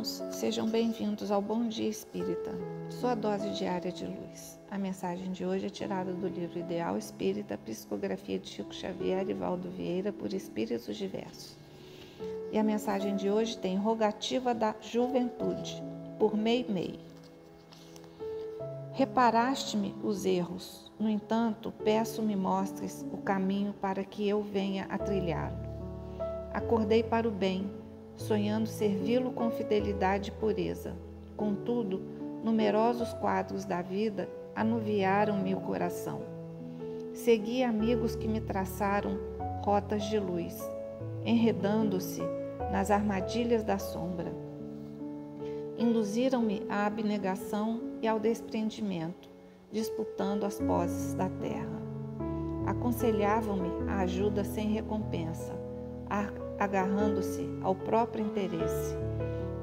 irmãos, sejam bem-vindos ao Bom Dia Espírita, sua dose diária de luz. A mensagem de hoje é tirada do livro Ideal Espírita, Psicografia de Chico Xavier e Valdo Vieira, por Espíritos Diversos. E a mensagem de hoje tem rogativa da juventude, por Mei Mei. Reparaste-me os erros, no entanto, peço-me mostres o caminho para que eu venha a trilhá-lo. Acordei para o bem, sonhando servi-lo com fidelidade e pureza. Contudo, numerosos quadros da vida anuviaram-me o coração. Segui amigos que me traçaram rotas de luz, enredando-se nas armadilhas da sombra. Induziram-me à abnegação e ao desprendimento, disputando as posses da terra. Aconselhavam-me a ajuda sem recompensa, agarrando-se ao próprio interesse.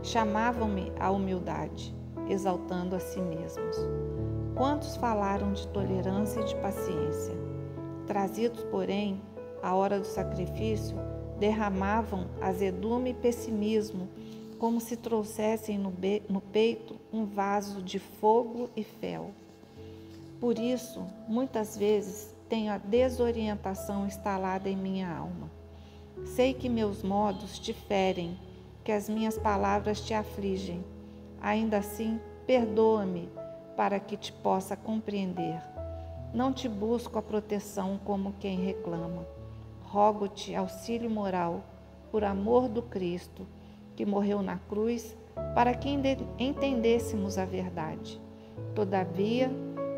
Chamavam-me à humildade, exaltando a si mesmos. Quantos falaram de tolerância e de paciência? Trazidos, porém, à hora do sacrifício, derramavam azedume e pessimismo, como se trouxessem no, no peito um vaso de fogo e fel. Por isso, muitas vezes, tenho a desorientação instalada em minha alma. Sei que meus modos te ferem, que as minhas palavras te afligem. Ainda assim, perdoa-me para que te possa compreender. Não te busco a proteção como quem reclama. Rogo-te auxílio moral, por amor do Cristo, que morreu na cruz, para que entendêssemos a verdade. Todavia,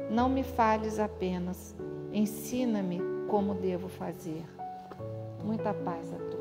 não me fales apenas, ensina-me como devo fazer. Muita paz a todos.